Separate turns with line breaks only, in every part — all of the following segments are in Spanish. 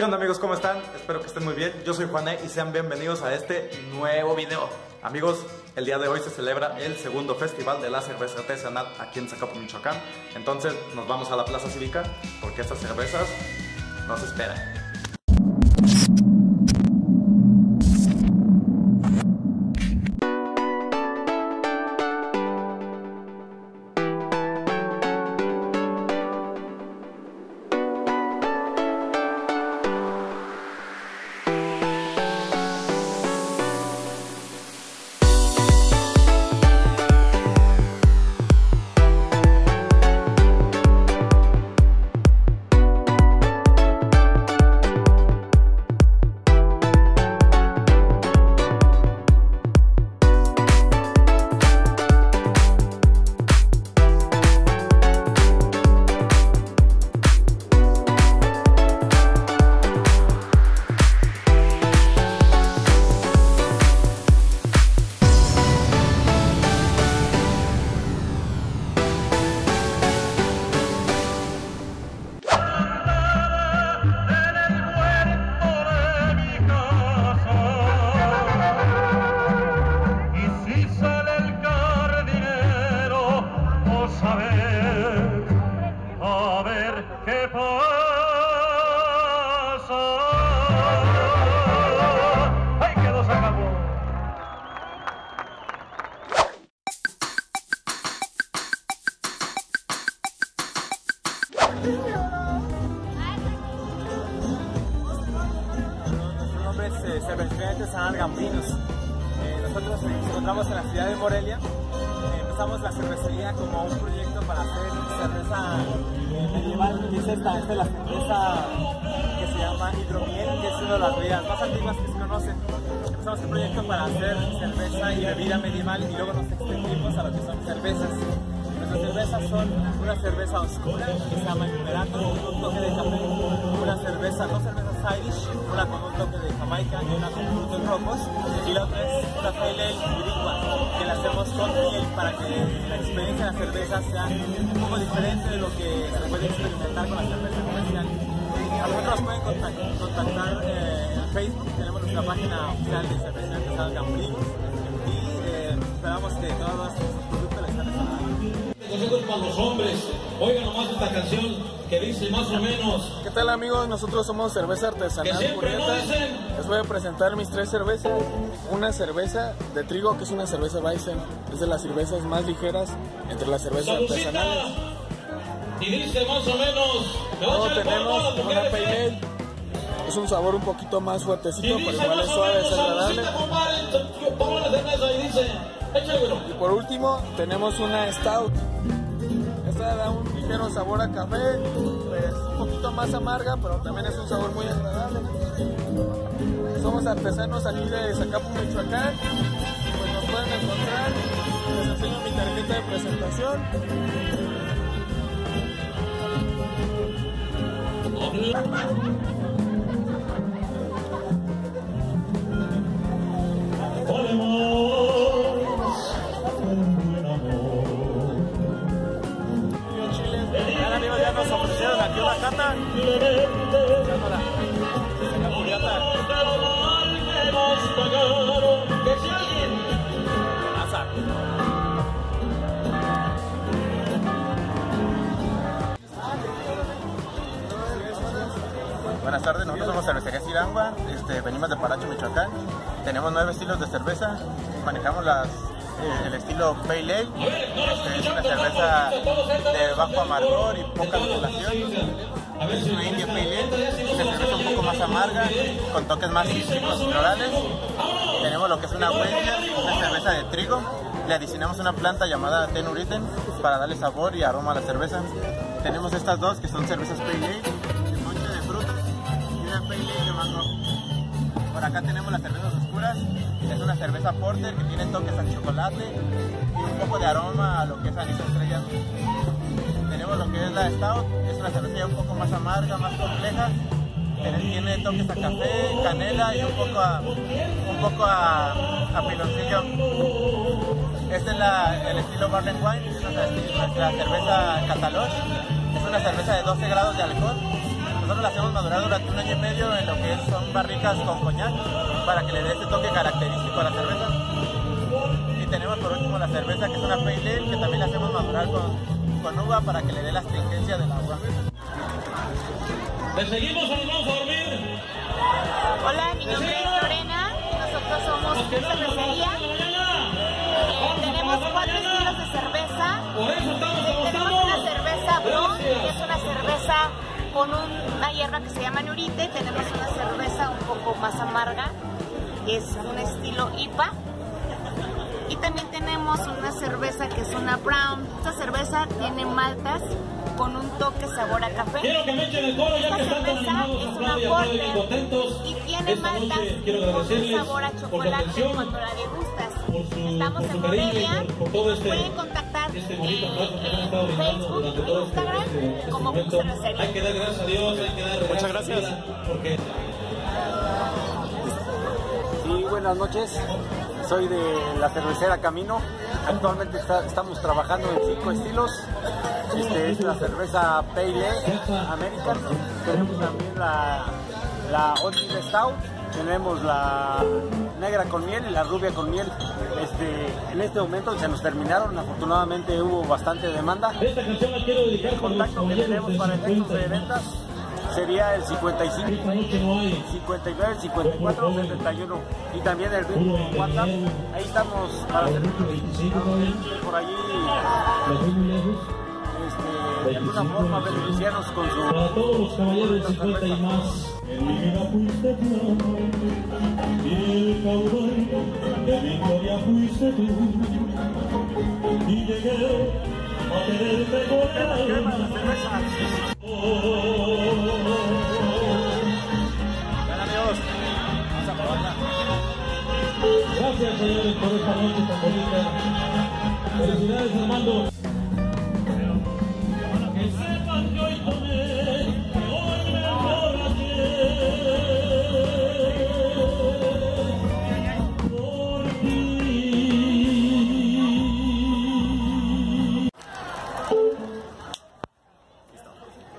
¿Qué onda amigos? ¿Cómo están? Espero que estén muy bien. Yo soy Juané y sean bienvenidos a este nuevo video. Amigos, el día de hoy se celebra el segundo festival de la cerveza artesanal aquí en Zacapu, Michoacán. Entonces nos vamos a la plaza cívica porque estas cervezas nos esperan.
San Gambrinos. Eh, nosotros nos encontramos en la ciudad de Morelia. Eh, empezamos la cervecería como un proyecto para hacer cerveza eh, medieval. Es esta, es la cerveza que se llama hidromiel, que es una de las bebidas más antiguas que se conocen. Empezamos el proyecto para hacer cerveza y bebida medieval y luego nos extendimos a lo que son cervezas. Nuestras cervezas son una cerveza oscura que se llama Imperator, un toque de café, una cerveza, dos cervezas Irish, una con un toque de Jamaica y una con frutos rojos, y la otra es una Pale Ale que la hacemos con miel para que la experiencia de la cerveza sea un poco diferente de lo que se puede experimentar con la cerveza comercial. A nosotros nos pueden contactar, eh, en Facebook, tenemos nuestra página oficial de cerveza artesanal Gambrinos y eh, esperamos que les estén
consejos para los hombres. Oigan nomás esta canción que dice más o menos.
¿Qué tal amigos? Nosotros somos Cerveza Artesanal Purieta. Les voy a presentar mis tres cervezas. Una cerveza de trigo, que es una cerveza Weizen. Es de las cervezas más ligeras entre las cervezas artesanales.
Y dice más o menos.
Luego tenemos una Pale Es un sabor un poquito más fuertecito, pero igual es suave, es agradable. Y por último tenemos una Stout. Esta da un ligero sabor a café, pues un poquito más amarga, pero también es un sabor muy agradable. Somos artesanos aquí de Zacapu, Michoacán. Pues nos pueden encontrar. Les enseño mi tarjeta de presentación.
Buenas tardes, nosotros somos Cervecería Sirangua, este, venimos de Paracho, Michoacán. Tenemos nueve estilos de cerveza, manejamos las eh, el estilo Pale Ale, este, es una cerveza de bajo amargor y poca alcoholación. Es una India Pale una cerveza un poco más amarga, con toques más cítricos florales. Tenemos lo que es una huella, una cerveza de trigo. Le adicionamos una planta llamada Tenuriten para darle sabor y aroma a la cerveza. Tenemos estas dos que son cervezas Pale Ale, de de frutas y una Pale Ale de mango. Por acá tenemos las cervezas oscuras, es una cerveza porter que tiene toques a chocolate y un poco de aroma a lo que es anís estrellado. Lo que es la stout, es una cerveza un poco más amarga, más compleja. Tiene toques a café, canela y un poco a, un poco a, a piloncillo. Este es la, el estilo Barley Wine, es nuestra, cerveza Cataloche. Es una cerveza de 12 grados de alcohol nosotros la hacemos madurar durante un año y medio en lo que son barricas con coñac para que le dé ese toque característico a la cerveza. Y tenemos por último la cerveza que es una pale ale que también la hacemos madurar con, con uva para que le dé la astringencia del agua.
¿Le seguimos o nos vamos a dormir?
Hola, mi nombre es Lorena. Nosotros somos cervecería. Eh, tenemos cuatro estilos de cerveza.
Por eso estamos como
Tenemos una cerveza Bron, que es una cerveza con un- una hierba que se llama Nurite. Tenemos una cerveza un poco más amarga, que es un estilo IPA. También tenemos una cerveza que es una Brown. Esta cerveza tiene maltas con un toque sabor a café.
Quiero que me echen el coro ya
Esta
que están tan
cerveza
animados
es una porter
contentos.
y tiene
Esta
maltas con un sabor a
por su
chocolate
atención,
cuando la degustas.
por su-
Estamos
por su
en Morelia.
por- por todo este-
Pueden contactar
Este bonito que han estado
Facebook
durante
e
todo este,
Instagram
este, este
como
momento. Hay que dar gracias a Dios, hay que dar
Muchas
a
gracias.
Porque
Sí, buenas noches. Soy de la cervecera Camino. Actualmente está- estamos trabajando en cinco estilos. Este es la cerveza Pale Ale American. Tenemos también la, la Oatmeal Stout. Tenemos la negra con miel y la rubia con miel. Este, en este momento se nos terminaron. Afortunadamente hubo bastante demanda.
esta canción la quiero dedicar
El contacto que tenemos para efectos de
50.
ventas sería el 55
Esta noche no hay
59, 54, 71 y también el mismo WhatsApp. Ahí estamos para servir por allí este, de alguna forma beneficiarnos con su
Para todos los caballeros del
con su
50 y más. En mi vida fuiste tú, el cowboy de Victoria fuiste tú. Y llegué a tenerte con el Gracias, señores, por esta noche tan bonita. Felicidades, Armando.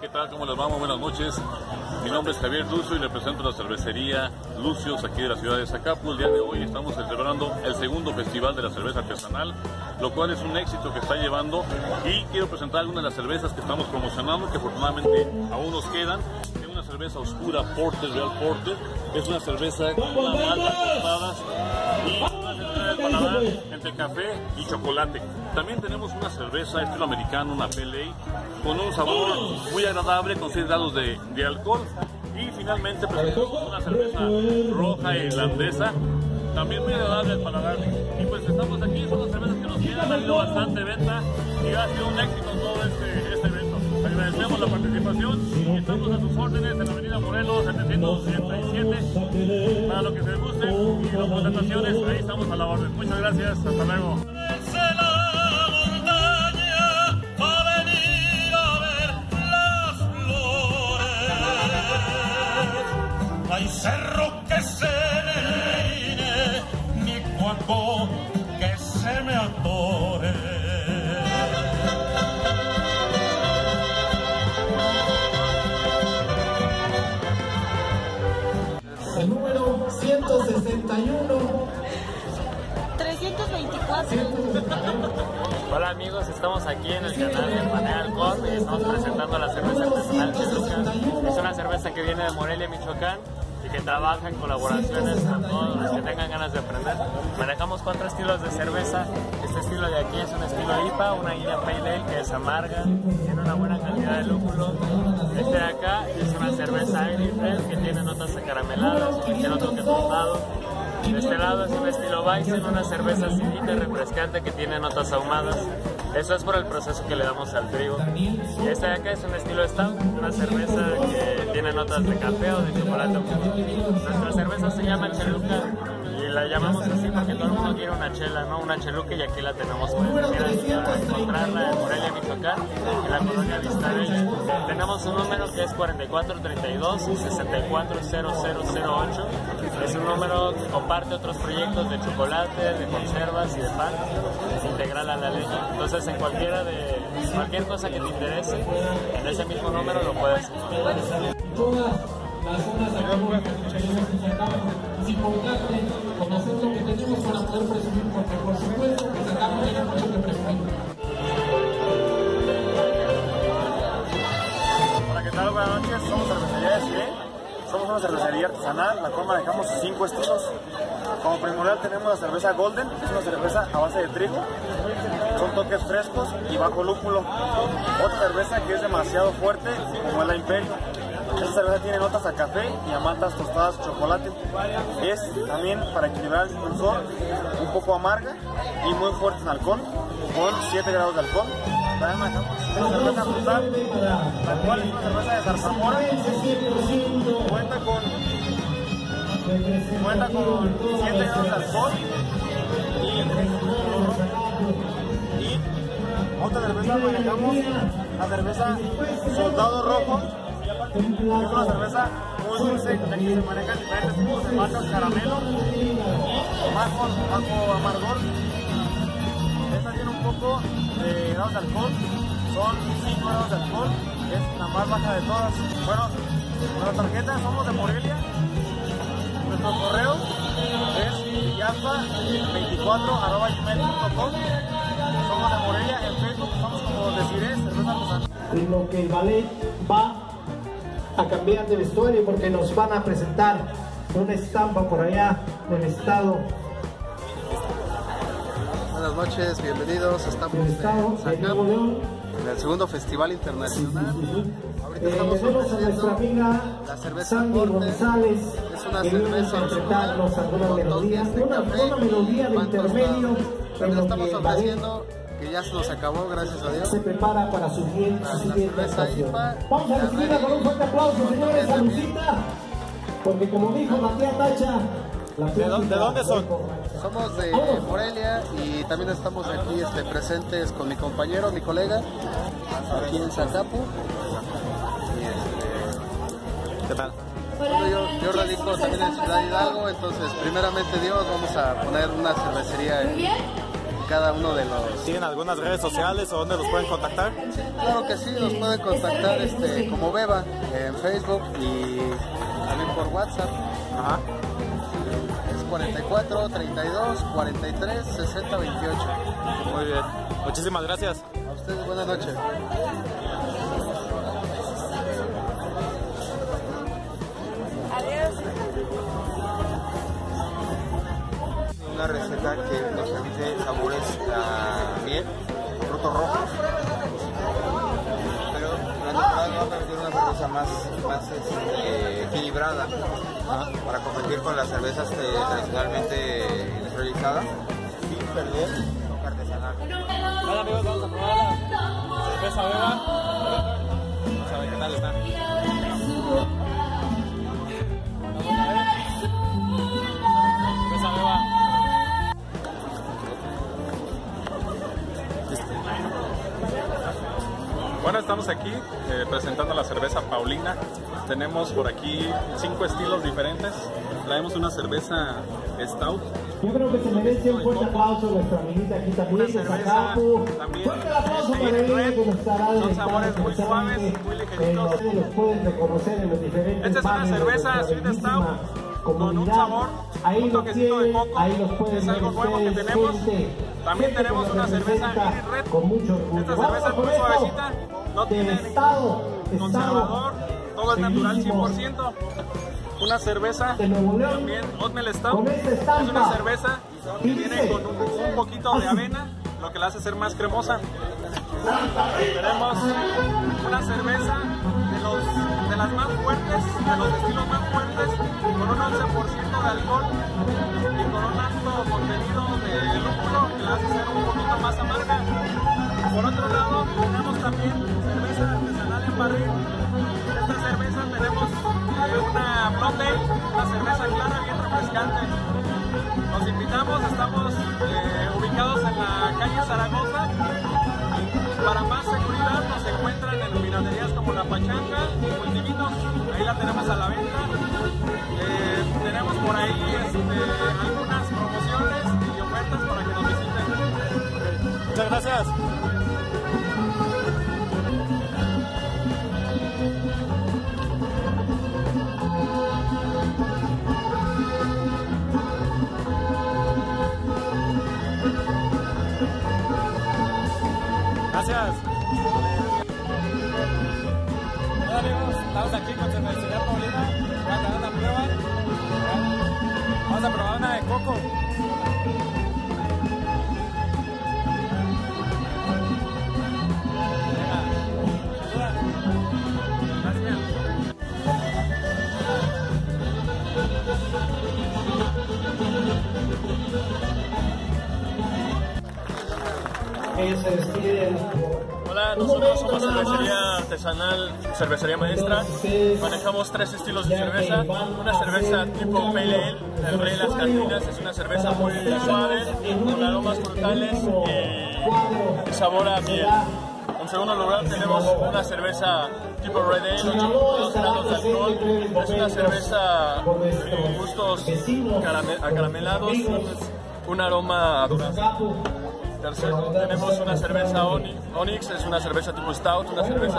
¿Qué tal? ¿Cómo les vamos? Buenas noches. Mi nombre es Javier Lucio y represento la cervecería Lucios aquí de la ciudad de Zacapu. El día de hoy estamos celebrando el segundo festival de la cerveza artesanal, lo cual es un éxito que está llevando y quiero presentar algunas de las cervezas que estamos promocionando, que afortunadamente aún nos quedan. Es una cerveza oscura Porter, Real Porter. Es una cerveza con maltas tostadas y paladar entre café y chocolate. También tenemos una cerveza estilo americano, una ale, con un sabor muy agradable, con 6 grados de, de alcohol. Y finalmente presentamos una cerveza roja irlandesa, también muy agradable al paladar. Y pues estamos aquí, son las cervezas que nos quedan, ha habido bastante venta y ha sido un éxito todo este, este evento. Agradecemos la participación estamos a sus órdenes en la avenida Morelos 787 para lo que se guste y las presentaciones, ahí estamos a la orden. Muchas gracias, hasta luego.
Amigos, estamos aquí en el canal de Panel Alcohol y estamos presentando la cerveza artesanal Choluca. Es una cerveza que viene de Morelia, Michoacán y que trabaja en colaboraciones con todos los que tengan ganas de aprender. Manejamos cuatro estilos de cerveza. Este estilo de aquí es un estilo IPA, una India Pale Ale que es amarga, tiene una buena calidad de lúpulo. Este de acá es una cerveza Fresh que tiene notas acarameladas, tiene otro que tostado. De este lado es un estilo Weizen, una cerveza acidita refrescante que tiene notas ahumadas. Eso es por el proceso que le damos al trigo. Y este de acá es un estilo Stout, una cerveza que tiene notas de café o de chocolate. Nuestra cerveza se llama Cheluca
la llamamos así porque todo el mundo quiere una chela, ¿no? Una cheluque y aquí la tenemos para encontrarla en Morelia, Michoacán, en la colonia Vista Bella. Tenemos un número que es 4432 640008. Es un número que comparte otros proyectos de chocolate, de conservas y de pan integral a la leche. Entonces en cualquiera de cualquier cosa que te interese, en ese mismo número lo puedes encontrar.
Las zonas agrícolas que tenemos en Zacapa, es importante conocer lo que tenemos para poder presumir, porque por supuesto que Zacapa tiene mucho que presumir.
Buenas noches. Somos Cervecería de Cire. Somos una cervecería artesanal, la cual manejamos cinco estilos. Como primordial tenemos la cerveza Golden, que es una cerveza a base de trigo. Son toques frescos y bajo lúpulo. Otra cerveza que es demasiado fuerte, como es la Imperio. Esta cerveza tiene notas a café y a maltas tostadas chocolate. Es también para equilibrar el dulzor, un poco amarga y muy fuerte en alcohol, con 7 grados de alcohol. También manejamos una cerveza frutal, la cual es una cerveza de zarzamora. Cuenta con, cuenta con 7 grados de alcohol y y otra cerveza manejamos la cerveza Soldado Rojo, es una cerveza muy dulce, ya que se manejan diferentes tipos de maltas, caramelo bajo, bajo amargor. Esta tiene un poco de grados de alcohol, son 5 grados de alcohol, es la más baja de todas. Bueno, nuestra tarjeta somos de Morelia, nuestro correo es villalba24.gmail.com Somos de Morelia, en Facebook estamos como Deciré, cerveza.
En lo que el ballet va a cambiar de vestuario porque nos van a presentar una estampa por allá del estado,
Buenas noches, bienvenidos. Estamos
estado
en el segundo Festival Internacional. Ahorita
Eh,
estamos
a nuestra amiga
la cerveza
Sandy
Corte.
González
Es una
que
cerveza
interpretarnos
oscura
alguna
con
melodía,
toques de
una, melodía de intermedio lo
estamos ofreciendo, que ya se nos acabó, gracias a Dios.
se prepara para su siguiente,
La-
su
la
siguiente.
IPA
Vamos a recibirla con un fuerte aplauso, señores, a
de
Lucita, porque como dijo la tía Tacha,
¿De dónde- de dónde son?
Somos de Morelia y también estamos aquí este, presentes con mi compañero, mi colega, aquí en Zacapu.
¿Qué tal?
Yo, yo radico también en Ciudad Hidalgo, entonces primeramente Dios vamos a poner una cervecería en cada uno de los...
¿Tienen algunas redes sociales o dónde los pueden contactar?
Claro que sí, nos pueden contactar este, como Beba en Facebook y también por WhatsApp.
Ajá.
Es 44 32 43 60 28.
Muy bien. Muchísimas gracias.
A ustedes buenas noches.
Una receta que nos permite sabores a miel, frutos rojos. Pero natural va a permitir una cerveza más, más este, equilibrada para competir con las cervezas eh, tradicionalmente industrializadas sin perder toque artesanal.
Hola amigos, vamos a probar la cerveza beba. Vamos a ver qué tal está. Bueno, estamos aquí eh, presentando la cerveza Paulina. Tenemos por aquí cinco estilos diferentes. Traemos una cerveza Stout,
Yo creo que se merece un fuerte aplauso nuestra amiguita aquí también de
cerveza
Zacapu.
también
Fuerte el aplauso
Steel
para ella que nos estará
Son sabores muy suaves, muy ligeritos.
los- los pueden reconocer en los diferentes
Esta es una cerveza Sweet Stout con un sabor,
ahí
un toquecito de coco.
ahí los pueden
Es algo nuevo que tenemos. También
gente
tenemos una cerveza Red.
con mucho orgullo.
Esta cerveza es muy suavecita, no tiene
estado,
conservador, todo es natural
bellísimo.
100%. Una cerveza también Oatmeal Stout. Es una cerveza que viene con un, un poquito de avena, lo que la hace ser más cremosa. Tenemos una cerveza de, los, de las más fuertes, de los estilos más fuertes, con un 11% de alcohol y con un alto contenido de lúpulo la hace ser un poquito más amarga. Por otro lado, tenemos también cerveza artesanal en barril. Esta cerveza tenemos eh, una Blonde una cerveza clara bien refrescante. Los invitamos, estamos
Gracias.
Hola amigos, estamos aquí con Paulina. Voy a una prueba. Vamos a probar una de coco. Venga, saluda. Gracias.
Hola, nosotros somos cervecería artesanal, cervecería maestra. Manejamos tres estilos de cerveza. Una cerveza tipo Pale Ale, el rey de las cantinas, es una cerveza muy suave, con aromas frutales y sabor a miel. En segundo lugar tenemos una cerveza tipo Red Ale, 82 grados de alcohol. Es una cerveza con gustos carame- acaramelados, un aroma a durazno. Tercero, tenemos una cerveza Onyx, es una cerveza tipo Stout, una cerveza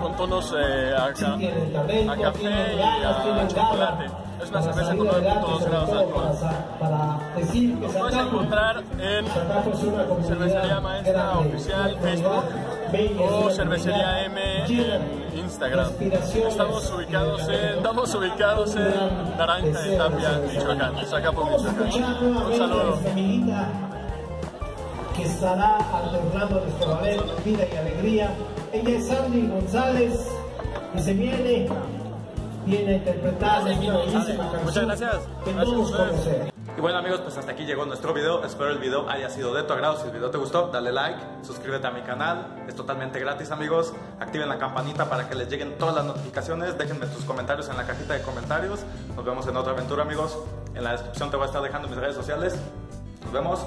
con tonos eh, a, ca- a café y a chocolate. Es una cerveza con 9.2 grados de alcohol. Nos puedes encontrar en Cervecería Maestra Oficial Facebook o Cervecería M en Instagram. Estamos ubicados en, estamos ubicados en Naranja de Tapia, Michoacán, Zacapo, Michoacán. Un saludo.
Que estará adornando nuestro ballet Vida y Alegría. Ella es Sandy González y se viene, viene a interpretar esta bellísima canción
Muchas gracias.
que todos conocemos.
Y bueno amigos, pues hasta aquí llegó nuestro video. Espero el video haya sido de tu agrado. Si el video te gustó, dale like, suscríbete a mi canal. Es totalmente gratis amigos. Activen la campanita para que les lleguen todas las notificaciones. Déjenme tus comentarios en la cajita de comentarios. Nos vemos en otra aventura amigos. En la descripción te voy a estar dejando mis redes sociales. Nos vemos.